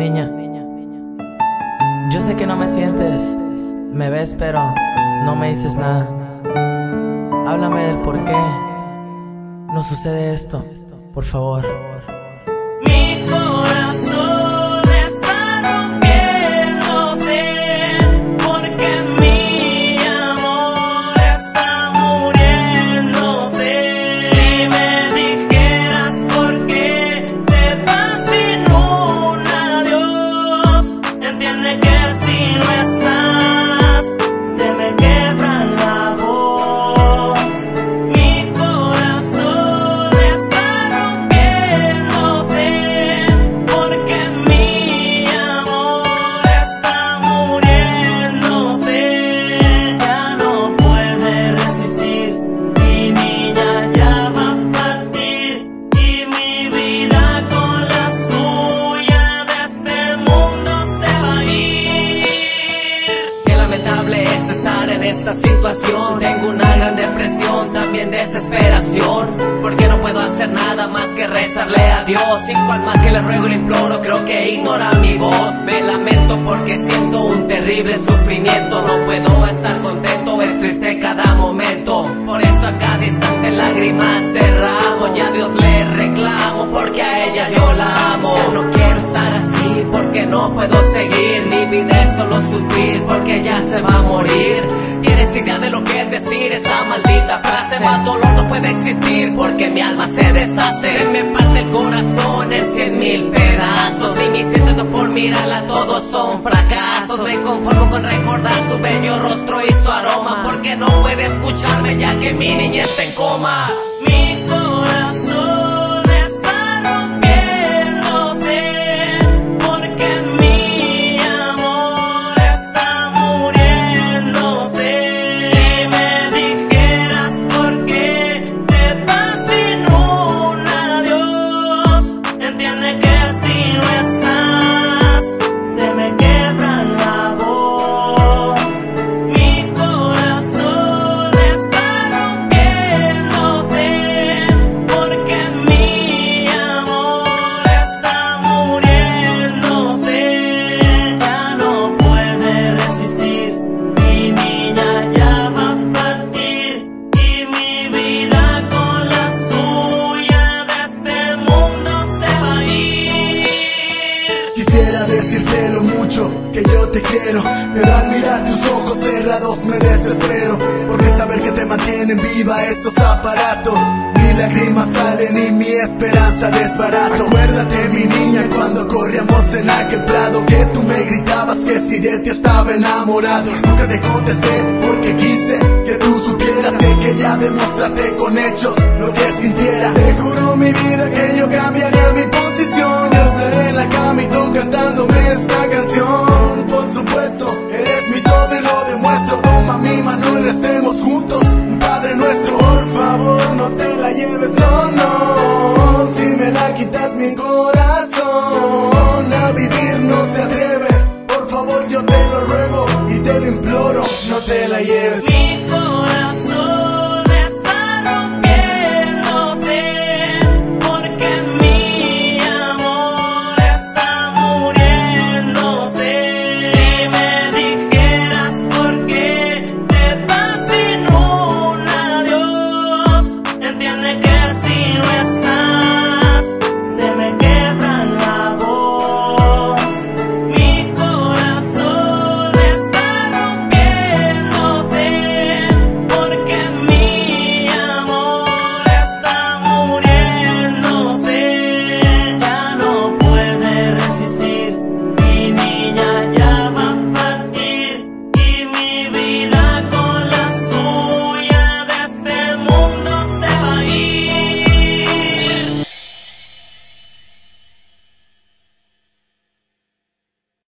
Niña, yo sé que no me sientes, me ves pero no me dices nada. Háblame del por qué no sucede esto, por favor. Mi corazón Tengo una gran depresión, también desesperación. Porque no puedo hacer nada más que rezarle a Dios. Y cual más que le ruego y le imploro, creo que ignora mi voz. Me lamento porque siento un terrible sufrimiento. No puedo estar contento, es triste cada momento. Por eso a cada instante lágrimas derramo. Ya a Dios le reclamo porque a ella yo la amo. No puedo seguir. Vida es solo sufrir porque ya se va a morir. ¿Tienes idea de lo que es decir esa maldita frase? Más dolor no puede existir porque mi alma se deshace. Me parte el corazón en cien mil pedazos. Y mis intentos por mirarla todos son fracasos. Me conformo con recordar su bello rostro y su aroma. Porque no puede escucharme ya que mi niña está en coma. Mi mirar tus ojos cerrados me desespero, porque saber que te mantienen viva estos aparatos. Ni lágrimas salen y mi esperanza desbarato. Acuérdate mi niña cuando corríamos en aquel prado que tú me gritabas que si de ti estaba enamorado. Nunca te contesté porque quise que tú supieras que quería demostrarte con hechos lo que sintiera. Te juro mi vida que yo cambiaría mi posición. Ya estaré en la cama y tú cantándome yeah.